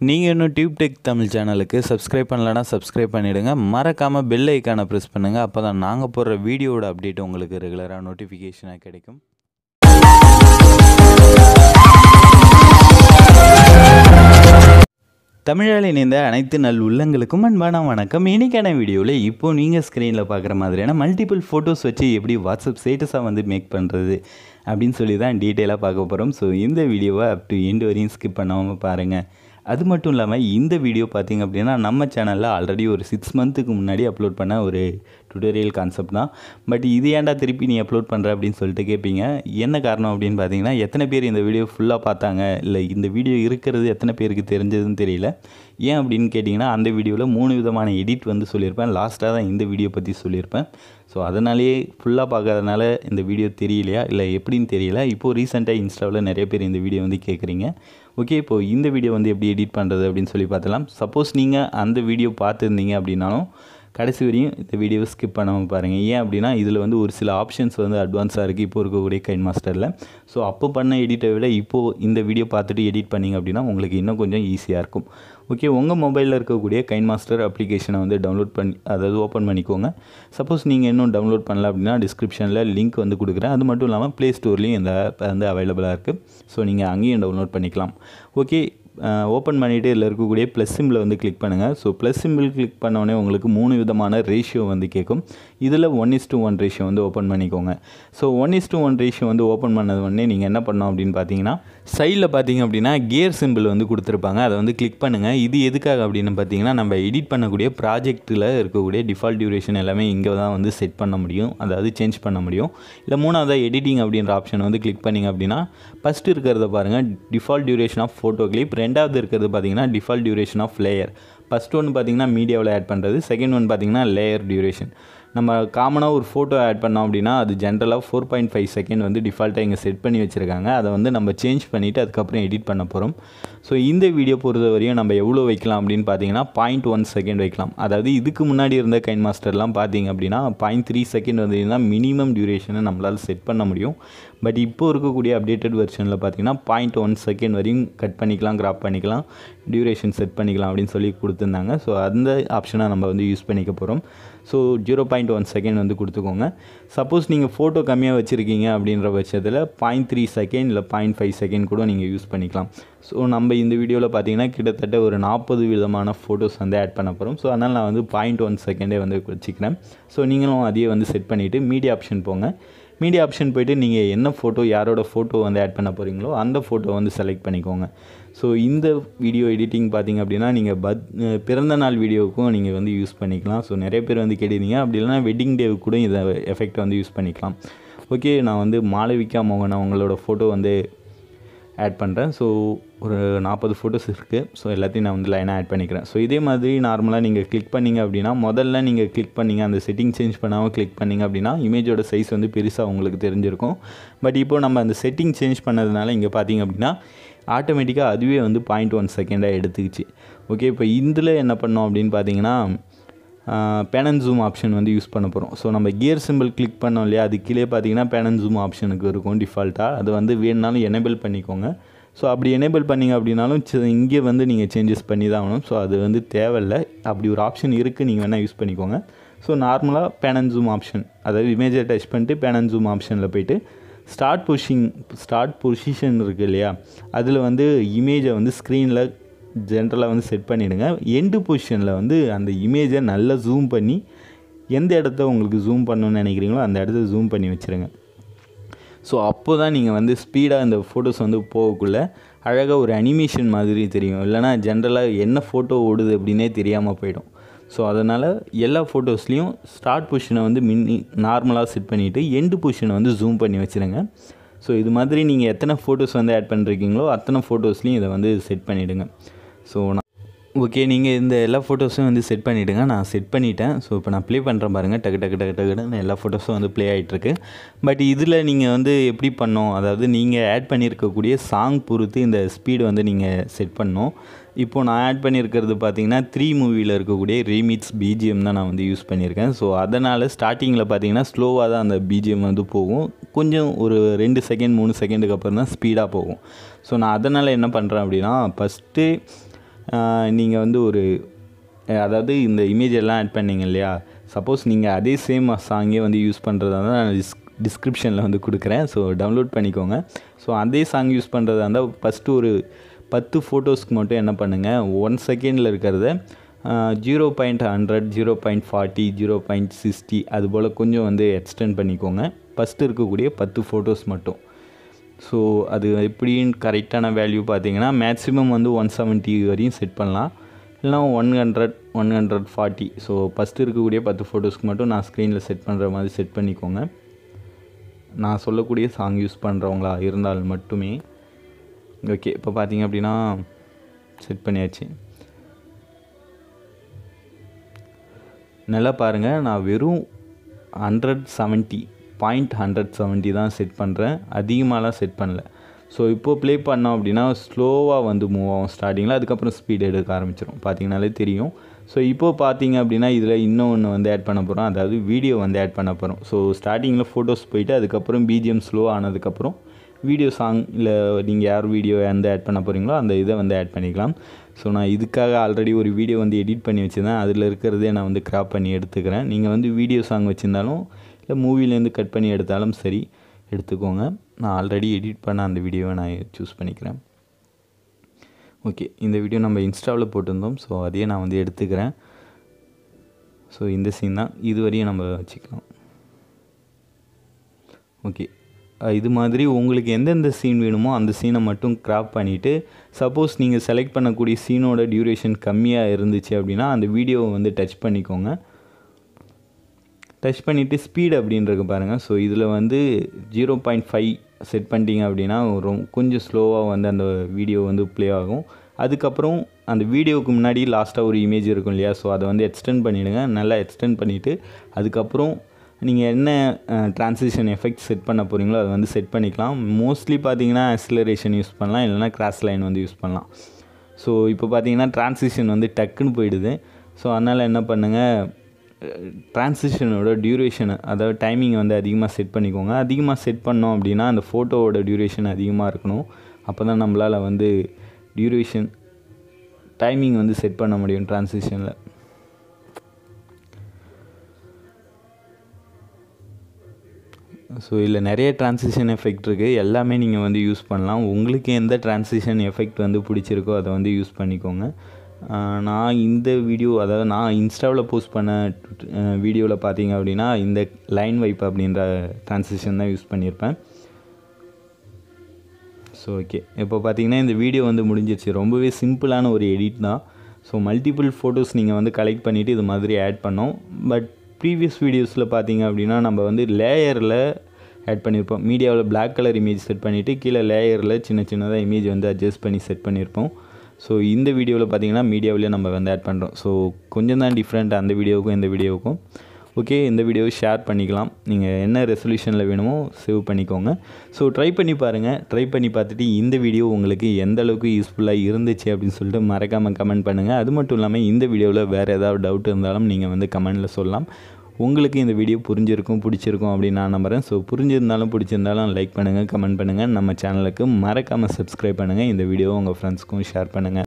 நீங்கள் இன்னும் tube tech Tamil சேனலுக்கு சப்ஸ்கிரைப் பண்ணலன்னா சப்ஸ்கிரைப் பண்ணிவிடுங்க மறக்காமல் பெல் ஐக்கானை ப்ரெஸ் பண்ணுங்கள் அப்போ தான் நாங்கள் போடுற வீடியோவோட அப்டேட் உங்களுக்கு ரெகுலராக நோட்டிஃபிகேஷனாக கிடைக்கும். தமிழால் இணைந்த அனைத்து நல் உள்ளங்களுக்கும் அன்பான வணக்கம். இன்றைக்கான வீடியோவில் இப்போது நீங்கள் ஸ்க்ரீனில் பார்க்குற மாதிரியான மல்டிபிள் ஃபோட்டோஸ் வச்சு எப்படி வாட்ஸ்அப் ஸ்டேட்டஸாக வந்து மேக் பண்ணுறது அப்படின்னு சொல்லி தான் டீட்டெயிலாக பார்க்க போகிறோம் ஸோ இந்த வீடியோவை அப் டு எண்டு வரையும் ஸ்கிப் பண்ணாமல் பாருங்கள் அது மட்டும் இல்லாமல் இந்த வீடியோ பார்த்திங்க அப்படின்னா நம்ம சேனலில் ஆல்ரெடி ஒரு சிக்ஸ் மந்த்துக்கு முன்னாடி அப்லோட் பண்ண ஒரு டுட்டோரியல் கான்செப்ட் தான். பட் இது ஏன்டா திருப்பி நீ அப்லோட் பண்ணுற அப்படின்னு சொல்லிட்டு கேட்பீங்க என்ன காரணம் அப்படின்னு பார்த்தீங்கன்னா எத்தனை பேர் இந்த வீடியோ ஃபுல்லாக பார்த்தாங்க? இல்லை இந்த வீடியோ இருக்கிறது எத்தனை பேருக்கு தெரிஞ்சதுன்னு தெரியல. ஏன் அப்படின்னு கேட்டிங்கன்னா அந்த வீடியோவில் மூணு விதமான எடிட் வந்து சொல்லியிருப்பேன். லாஸ்ட்டாக தான் இந்த வீடியோ பற்றி சொல்லியிருப்பேன். ஸோ அதனாலேயே ஃபுல்லாக பார்க்காதனால இந்த வீடியோ தெரியலையா? இல்லை எப்படின்னு தெரியல. இப்போது ரீசெண்டாக இன்ஸ்டாவில் நிறைய பேர் இந்த வீடியோ வந்து கேட்குறீங்க ஓகே இப்போது இந்த வீடியோ வந்து எப்படி எடிட் பண்ணுறது அப்படின்னு சொல்லி பார்த்தலாம் சப்போஸ் நீங்கள் அந்த வீடியோ பார்த்துருந்தீங்க அப்படின்னாலும் கடைசி வரையும் இந்த வீடியோவை ஸ்கிப் பண்ணாமல் பாருங்கள் ஏன் அப்படின்னா இதில் வந்து ஒரு சில ஆப்ஷன்ஸ் வந்து அட்வான்ஸாக இருக்குது இப்போ இருக்கக்கூடிய கைன் மாஸ்டரில் ஸோ அப்போ பண்ண எடிட்டை விட இப்போது இந்த வீடியோ பார்த்துட்டு எடிட் பண்ணிங்க அப்படின்னா உங்களுக்கு இன்னும் கொஞ்சம் ஈஸியாக இருக்கும். ஓகே உங்கள் மொபைலில் இருக்கக்கூடிய கைன் மாஸ்டர் அப்ளிகேஷனை வந்து டவுன்லோட் பண்ணி அதாவது ஓப்பன் பண்ணிக்கோங்க. சப்போஸ் நீங்கள் இன்னும் டவுன்லோட் பண்ணல அப்படின்னா டிஸ்கிரிப்ஷனில் லிங்க் வந்து கொடுக்குறேன். அது மட்டும் இல்லாமல் ப்ளே ஸ்டோர்லேயும் இந்த வந்து அவைலபிளாக இருக்குது ஸோ நீங்கள் அங்கேயும் டவுன்லோட் பண்ணிக்கலாம். ஓகே ஓப்பன் பண்ணிவிட்டு இதில் இருக்கக்கூடிய ப்ளஸ் சிம்பில் வந்து கிளிக் பண்ணுங்கள் ஸோ ப்ளஸ் சிம்பிள் கிளிக் பண்ணோடனே உங்களுக்கு மூணு விதமான ரேஷியோ வந்து கேட்கும். இதில் one is to one ratio வந்து ஓப்பன் பண்ணிக்கோங்க. So one is to one ratio வந்து ஓப்பன் பண்ணது உடனே நீங்கள் என்ன பண்ணோம் அப்படின்னு பார்த்தீங்கன்னா சைடில் பார்த்தீங்க அப்படின்னா கியர் சிம்பிள் வந்து கொடுத்துருப்பாங்க. அதை வந்து கிளிக் பண்ணுங்கள் இது எதுக்காக அப்படின்னு பார்த்தீங்கன்னா நம்ம எடிட் பண்ணக்கூடிய ப்ராஜெக்ட்டில் இருக்கக்கூடிய டிஃபால்ட் டியூரேஷன் எல்லாமே இங்கே தான் வந்து செட் பண்ண முடியும். அதாவது சேஞ்ச் பண்ண முடியும். இல்லை மூணாவதாக எடிட்டிங் அப்படின்ற ஆப்ஷன் வந்து கிளிக் பண்ணிங்க அப்படின்னா ஃபஸ்ட்டு இருக்கிறத பாருங்கள் default duration of photo clip ரெண்டாவது இருக்கிறது பார்த்தீங்கன்னா default duration of layer first ஒன்று பார்த்தீங்கன்னா மீடியாவில் ஆட் பண்ணுறது செகண்ட் ஒன் பார்த்தீங்கன்னா லேயர் டியூரேஷன் நம்ம காமனாக ஒரு ஃபோட்டோ ஆட் பண்ணோம் அப்படின்னா அது ஜென்ரலாக ஃபோர் பாயிண்ட் ஃபைவ் செகண்ட் வந்து டிஃபால்ட்டாக இங்கே செட் பண்ணி வச்சுருக்காங்க. அதை வந்து நம்ம சேஞ்ச் பண்ணிவிட்டு அதுக்கப்புறம் எடிட் பண்ண போகிறோம் ஸோ இந்த வீடியோ பொறுத்த வரையும் நம்ம எவ்வளோ வைக்கலாம் அப்படின்னு பார்த்தீங்கன்னா பாயிண்ட் ஒன் செகண்ட் வைக்கலாம். அதாவது இதுக்கு முன்னாடி இருந்த கைன் மாஸ்டர்லாம் பார்த்தீங்க அப்படின்னா பாயிண்ட் த்ரீ செகண்ட் வந்தீங்கன்னா மினிமம் டியூரேஷனை நம்மளால் செட் பண்ண முடியும். பட் இப்போ இருக்கக்கூடிய அப்டேட்டட் வெர்ஷனில் பார்த்தீங்கன்னா பாயிண்ட் ஒன் செகண்ட் வரையும் கட் பண்ணிக்கலாம் கிராப் பண்ணிக்கலாம் டியூரேஷன் செட் பண்ணிக்கலாம் அப்படின்னு சொல்லி கொடுத்துருந்தாங்க. ஸோ அந்த ஆப்ஷனை நம்ம வந்து யூஸ் பண்ணிக்க போகிறோம் so zero point one second வந்து கொடுத்துக்கோங்க. சப்போஸ் நீங்கள் ஃபோட்டோ கம்மியாக வச்சுருக்கீங்க அப்படின்ற பட்சத்தில் பாயிண்ட் த்ரீ செகண்ட் இல்லை பாயிண்ட் ஃபைவ் செகண்ட் கூட நீங்கள் யூஸ் பண்ணிக்கலாம். ஸோ நம்ம இந்த வீடியோவில் பார்த்தீங்கன்னா கிட்டத்தட்ட ஒரு நாற்பது விதமான ஃபோட்டோஸ் வந்து ஆட் பண்ண போகிறோம் ஸோ அதனால் நான் வந்து பாயிண்ட் ஒன் செகண்டே வந்து வச்சுக்கிறேன். ஸோ நீங்களும் அதையே வந்து செட் பண்ணிவிட்டு மீடியா ஆப்ஷன் போங்க. மீடியா ஆப்ஷன் போய்ட்டு நீங்கள் என்ன ஃபோட்டோ யாரோட ஃபோட்டோ வந்து ஆட் பண்ண போகிறீங்களோ அந்த ஃபோட்டோ வந்து செலக்ட் பண்ணிக்கோங்க. ஸோ இந்த வீடியோ எடிட்டிங் பார்த்திங்க அப்படின்னா நீங்கள் பத் பிறந்த நாள் வீடியோவுக்கும் நீங்கள் வந்து யூஸ் பண்ணிக்கலாம். ஸோ நிறைய பேர் வந்து கேட்டிருந்தீங்க. அப்படி இல்லைனா வெட்டிங் டேவுக்கு கூட இதை எஃபெக்ட் வந்து யூஸ் பண்ணிக்கலாம். ஓகே நான் வந்து மாளவிகா மோகன் அவங்களோட ஃபோட்டோ வந்து ஆட் பண்ணுறேன் ஸோ ஒரு நாற்பது ஃபோட்டோஸ் இருக்குது ஸோ எல்லாத்தையும் நான் வந்து லைனாக ஆட் பண்ணிக்கிறேன். ஸோ இதே மாதிரி நார்மலாக நீங்கள் கிளிக் பண்ணிங்க அப்படின்னா முதல்ல நீங்கள் கிளிக் பண்ணிங்க அந்த செட்டிங் சேஞ்ச் பண்ணாமல் கிளிக் பண்ணிங்க அப்படின்னா இமேஜோட சைஸ் வந்து பெருசாக உங்களுக்கு தெரிஞ்சிருக்கும். பட் இப்போது நம்ம அந்த செட்டிங் சேஞ்ச் பண்ணதுனால இங்கே பார்த்தீங்க அப்படின்னா ஆட்டோமேட்டிக்காக அதுவே வந்து பாயிண்ட் ஒன் செகண்டாக எடுத்துக்கிச்சு. ஓகே இப்போ இதில் என்ன பண்ணோம் அப்படின்னு பார்த்தீங்கன்னா பேனன் ஜூம் ஆப்ஷன் வந்து யூஸ் பண்ண போகிறோம் ஸோ நம்ம கியர் சிம்பிள் கிளிக் பண்ணோம் இல்லையா? அது கீழே பார்த்தீங்கன்னா பேனன் ஜூம் ஆப்ஷனுக்கு இருக்கும் டிஃபால்ட்டாக அது வந்து வேணுனாலும் எனேபிள் பண்ணிக்கோங்க. ஸோ அப்படி எனேபிள் பண்ணிங்க அப்படின்னாலும் இங்கே வந்து நீங்கள் சேஞ்சஸ் பண்ணி தான் ஆகணும். ஸோ அது வந்து தேவையில்லை. அப்படி ஒரு ஆப்ஷன் இருக்குது நீங்கள் வேணால் யூஸ் பண்ணிக்கோங்க. ஸோ நார்மலாக பேனன் ஜூம் ஆப்ஷன் அதாவது இமேஜை டச் பண்ணிட்டு பேனன் ஜூம் ஆப்ஷனில் போய்ட்டு ஸ்டார்ட் பொஷிங் ஸ்டார்ட் பொசிஷன் இருக்குது இல்லையா? அதில் வந்து இமேஜை வந்து ஸ்க்ரீனில் ஜென்ரலாக வந்து செட் பண்ணிவிடுங்க எண்டு பொசிஷனில் வந்து அந்த இமேஜை நல்லா ஜூம் பண்ணி எந்த இடத்த உங்களுக்கு ஜூம் பண்ணணும்னு நினைக்கிறீங்களோ அந்த இடத்த ஜூம் பண்ணி வச்சுருங்க. ஸோ அப்போ தான் நீங்கள் வந்து ஸ்பீடாக இந்த ஃபோட்டோஸ் வந்து போகக்குள்ளே அழகாக ஒரு அனிமேஷன் மாதிரி தெரியும். இல்லைனா ஜென்ரலாக என்ன ஃபோட்டோ ஓடுது அப்படின்னே தெரியாமல் போயிடும். ஸோ அதனால் எல்லா ஃபோட்டோஸ்லேயும் ஸ்டார்ட் பொசிஷனை வந்து மின்னி நார்மலாக செட் பண்ணிவிட்டு எண்டு பொசிஷனை வந்து ஜூம் பண்ணி வச்சுருங்க. ஸோ இது மாதிரி நீங்கள் எத்தனை ஃபோட்டோஸ் வந்து ஆட் பண்ணுறீங்களோ அத்தனை ஃபோட்டோஸ்லேயும் இதை வந்து செட் பண்ணிவிடுங்க ஸோ நான் ஓகே நீங்கள் இந்த எல்லா ஃபோட்டோஸும் வந்து செட் பண்ணிவிடுங்க நான் செட் பண்ணிட்டேன். ஸோ இப்போ நான் ப்ளே பண்ணுறேன் பாருங்கள் டக்கு டக்கு டக்கு டக்குன்னு எல்லா ஃபோட்டோஸும் வந்து ப்ளே ஆகிட்டுருக்கு பட் இதில் நீங்கள் வந்து எப்படி பண்ணோம் அதாவது நீங்கள் ஆட் பண்ணியிருக்கக்கூடிய சாங் பொறுத்து இந்த ஸ்பீடு வந்து நீங்கள் செட் பண்ணோம் இப்போது நான் ஆட் பண்ணியிருக்கிறது பார்த்தீங்கன்னா த்ரீ மூவியில் இருக்கக்கூடிய ரீமிக்ஸ் பிஜிஎம் தான் நான் வந்து யூஸ் பண்ணியிருக்கேன். ஸோ அதனால் ஸ்டார்டிங்கில் பார்த்தீங்கன்னா ஸ்லோவாக தான் அந்த பிஜிஎம் வந்து போகும். கொஞ்சம் ஒரு ரெண்டு செகண்ட் மூணு செகண்டுக்கு அப்புறம் தான் ஸ்பீடாக போகும். ஸோ நான் அதனால் என்ன பண்ணுறேன் அப்படின்னா ஃபஸ்ட்டு நீங்கள் வந்து ஒரு அதாவது இந்த இமேஜ் எல்லாம் ஆட் பண்ணீங்க இல்லையா? சப்போஸ் நீங்கள் அதே சேம் சாங்கே வந்து யூஸ் பண்ணுறதா இருந்தால் நான் டிஸ் டிஸ்கிரிப்ஷனில் வந்து கொடுக்குறேன். ஸோ டவுன்லோட் பண்ணிக்கோங்க. ஸோ அதே சாங் யூஸ் பண்ணுறதா இருந்தால் ஃபஸ்ட்டு ஒரு பத்து ஃபோட்டோஸ்க்கு மட்டும் என்ன பண்ணுங்கள் ஒன் செகண்டில் இருக்கிறத zero point hundred zero point forty zero point sixty அது போல் கொஞ்சம் வந்து எக்ஸ்டெண்ட் பண்ணிக்கோங்க. ஃபஸ்ட்டு இருக்கக்கூடிய பத்து ஃபோட்டோஸ் மட்டும். ஸோ அது எப்படின்னு கரெக்டான வேல்யூ பார்த்தீங்கன்னா மேக்ஸிமம் வந்து ஒன் செவன்ட்டி வரையும் செட் பண்ணலாம். இல்லைனா one hundred one hundred forty so first இருக்கக்கூடிய பத்து ஃபோட்டோஸ்க்கு மட்டும் நான் ஸ்க்ரீனில் செட் பண்ணுற மாதிரி செட் பண்ணிக்கோங்க. நான் சொல்லக்கூடிய சாங் யூஸ் பண்ணுறவங்களா இருந்தால் மட்டுமே. ஓகே இப்போ பார்த்தீங்க அப்படின்னா செட் பண்ணியாச்சு. நல்லா பாருங்கள் நான் வெறும் hundred seventy point hundred seventy தான் செட் பண்ணுறேன் அதிகமாகலாம் செட் பண்ணல. ஸோ இப்போது ப்ளே பண்ணோம் அப்படின்னா ஸ்லோவாக வந்து மூவ் ஆகும் ஸ்டார்டிங்கில் அதுக்கப்புறம் ஸ்பீட் எடுக்க ஆரம்பிச்சிடும் பார்த்தீங்கனாலே தெரியும். ஸோ இப்போது பார்த்தீங்க அப்படின்னா இதில் இன்னொன்று வந்து ஆட் பண்ண போகிறோம் அதாவது வீடியோ வந்து ஆட் பண்ண போகிறோம் ஸோ ஸ்டார்டிங்கில் ஃபோட்டோஸ் போயிட்டு அதுக்கப்புறம் பிஜிஎம் ஸ்லோ ஆனதுக்கப்புறம் வீடியோ சாங் இல்லை நீங்கள் யார் வீடியோ எந்த ஆட் பண்ண போகிறீங்களோ அந்த இதை வந்து ஆட் பண்ணிக்கலாம். ஸோ நான் இதுக்காக ஆல்ரெடி ஒரு வீடியோ வந்து எடிட் பண்ணி வச்சுருந்தேன். அதில் இருக்கிறதே நான் வந்து க்ராப் பண்ணி எடுத்துக்கிறேன். நீங்கள் வந்து வீடியோ சாங் வச்சுருந்தாலும் இல்லை மூவிலேருந்து கட் பண்ணி எடுத்தாலும் சரி எடுத்துக்கோங்க. நான் ஆல்ரெடி எடிட் பண்ண அந்த வீடியோவை நான் சூஸ் பண்ணிக்கிறேன். ஓகே இந்த வீடியோ நம்ம இன்ஸ்டாவில் போட்டிருந்தோம். ஸோ அதையே நான் வந்து எடுத்துக்கிறேன். ஸோ இந்த சீன் தான். இது வரையும் நம்ம வச்சுக்கலாம். ஓகே இது மாதிரி உங்களுக்கு எந்தெந்த சீன் வேணுமோ அந்த சீனை மட்டும் கிராப் பண்ணிவிட்டு சப்போஸ் நீங்கள் செலக்ட் பண்ணக்கூடிய சீனோட டியூரேஷன் கம்மியாக இருந்துச்சு அப்படின்னா அந்த வீடியோவை வந்து டச் பண்ணிக்கோங்க. டச் பண்ணிவிட்டு ஸ்பீடு அப்படின்றது பாருங்கள் ஸோ இதில் வந்து ஜீரோ பாயிண்ட் ஃபைவ் செட் பண்ணிட்டீங்க அப்படின்னா ரொம்ப கொஞ்சம் ஸ்லோவாக வந்து அந்த வீடியோ வந்து ப்ளே ஆகும். அதுக்கப்புறம் அந்த வீடியோவுக்கு முன்னாடி லாஸ்ட்டாக ஒரு இமேஜ் இருக்கும் இல்லையா? ஸோ அதை வந்து எக்ஸ்டெண்ட் பண்ணிவிடுங்க நல்லா எக்ஸ்டெண்ட் பண்ணிவிட்டு அதுக்கப்புறம் நீங்கள் என்ன ட்ரான்ஸிஷன் எஃபெக்ட் செட் பண்ண போகிறீங்களோ அதை வந்து செட் பண்ணிக்கலாம். மோஸ்ட்லி பார்த்தீங்கன்னா அக்சிலரேஷன் யூஸ் பண்ணலாம் இல்லைனா கிராஸ் லைன் வந்து யூஸ் பண்ணலாம். ஸோ இப்போ பார்த்தீங்கன்னா ட்ரான்ஸிஷன் வந்து டக்குன்னு போயிடுது. ஸோ அதனால் என்ன பண்ணுங்கள் ட்ரான்ஸிஷனோட டியூரேஷனை அதாவது டைமிங்கை வந்து அதிகமாக செட் பண்ணிக்கோங்க. அதிகமாக செட் பண்ணோம் அப்படின்னா அந்த ஃபோட்டோவோட டியூரேஷன் அதிகமாக இருக்கணும். அப்போ தான் நம்மளால் வந்து டியூரேஷன் டைமிங் வந்து செட் பண்ண முடியும் ட்ரான்ஸிஷனில் ஸோ இதில் நிறைய ட்ரான்சிஷன் எஃபெக்ட் இருக்குது எல்லாமே நீங்கள் வந்து யூஸ் பண்ணலாம். உங்களுக்கு எந்த ட்ரான்சிஷன் எஃபெக்ட் வந்து பிடிச்சிருக்கோ அதை வந்து யூஸ் பண்ணிக்கோங்க. நான் இந்த வீடியோ அதாவது நான் இன்ஸ்டாவில் போஸ்ட் பண்ண வீடியோவில் பார்த்தீங்க அப்படின்னா இந்த லைன் வைப் அப்படின்ற ட்ரான்சிஷன் தான் யூஸ் பண்ணியிருப்பேன் ஸோ ஓகே இப்போ பார்த்தீங்கன்னா இந்த வீடியோ வந்து முடிஞ்சிருச்சு. ரொம்பவே சிம்பிளான ஒரு எடிட் தான். ஸோ மல்டிபிள் ஃபோட்டோஸ் நீங்கள் வந்து கலெக்ட் பண்ணிவிட்டு இது மாதிரி ஆட் பண்ணோம் பட் ப்ரீவியஸ் வீடியோஸில் பார்த்தீங்க அப்படின்னா நம்ம வந்து லேயரில் ஆட் பண்ணியிருப்போம் மீடியாவில் பிளாக் கலர் இமேஜ் செட் பண்ணிவிட்டு கீழே லேயரில் சின்ன சின்னதாக இமேஜ் வந்து அட்ஜஸ்ட் பண்ணி செட் பண்ணியிருப்போம் ஸோ இந்த வீடியோவில் பார்த்தீங்கன்னா மீடியாவிலே நம்ம வந்து ஆட் பண்ணுறோம் ஸோ கொஞ்சம் தான் டிஃப்ரெண்ட் அந்த வீடியோவுக்கும் இந்த வீடியோவுக்கும். ஓகே இந்த வீடியோவை ஷேர் பண்ணிக்கலாம். நீங்கள் என்ன ரெசல்யூஷனில் வேணுமோ சேவ் பண்ணிக்கோங்க. ஸோ ட்ரை பண்ணி பாருங்கள் ட்ரை பண்ணி பார்த்துட்டு இந்த வீடியோ உங்களுக்கு எந்த அளவுக்கு யூஸ்ஃபுல்லாக இருந்துச்சு அப்படின்னு சொல்லிட்டு மறக்காமல் கமெண்ட் பண்ணுங்கள் அது மட்டும் இல்லாமல் இந்த வீடியோவில் வேறு ஏதாவது டவுட் இருந்தாலும் நீங்கள் வந்து கமெண்டில் சொல்லலாம். உங்களுக்கு இந்த வீடியோ புரிஞ்சிருக்கும் பிடிச்சிருக்கும் அப்படின்னு நான் நம்புகிறேன் ஸோ புரிஞ்சிருந்தாலும் பிடிச்சிருந்தாலும் லைக் பண்ணுங்கள் கமெண்ட் பண்ணுங்கள் நம்ம சேனலுக்கு மறக்காமல் சப்ஸ்கிரைப் பண்ணுங்கள் இந்த வீடியோவை உங்கள் ஃப்ரெண்ட்ஸ்க்கும் ஷேர் பண்ணுங்கள்